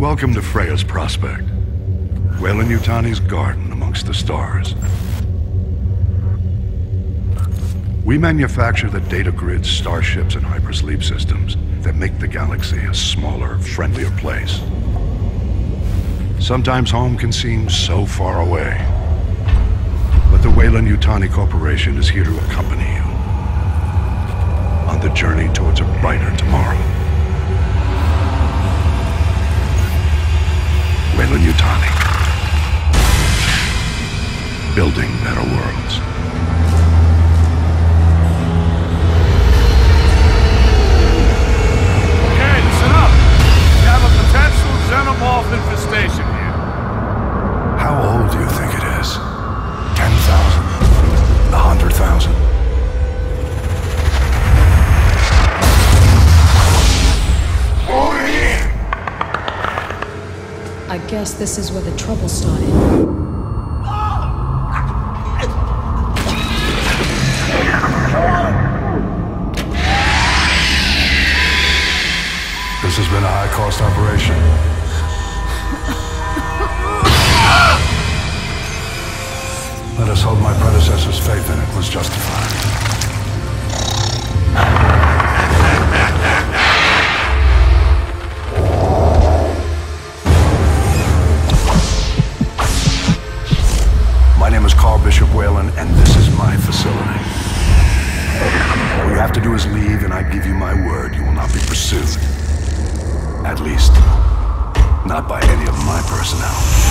Welcome to Freya's Prospect. Weyland-Yutani's garden amongst the stars. We manufacture the data grids, starships, and hypersleep systems that make the galaxy a smaller, friendlier place. Sometimes home can seem so far away. But the Weyland-Yutani Corporation is here to accompany you on the journey towards a brighter tomorrow. Weyland-Yutani. Building better worlds. Guess this is where the trouble started. This has been a high-cost operation. Let us hope my predecessor's faith in it was justified. Name is Karl Bishop Weyland, and this is my facility. All you have to do is leave, and I give you my word you will not be pursued. At least, not by any of my personnel.